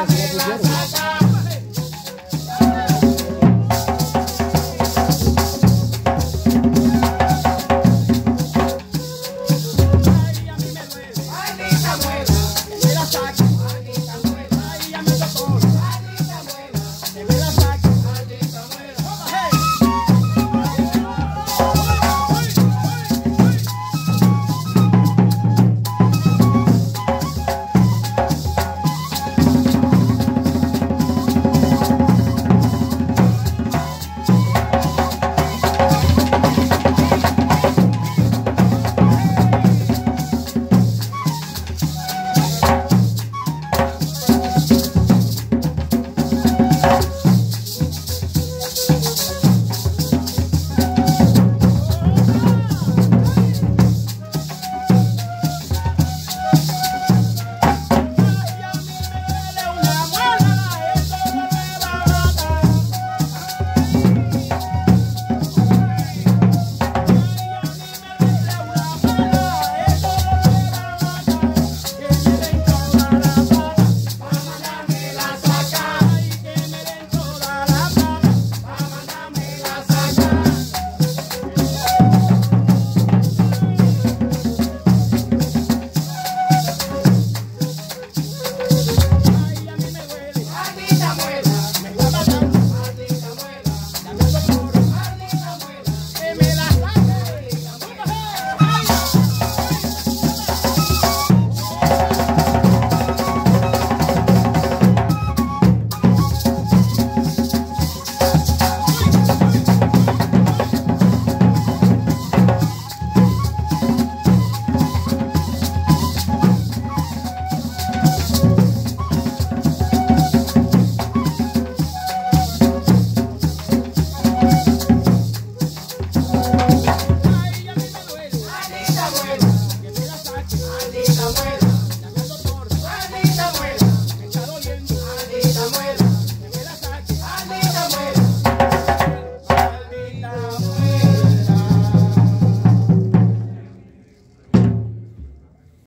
as an get it.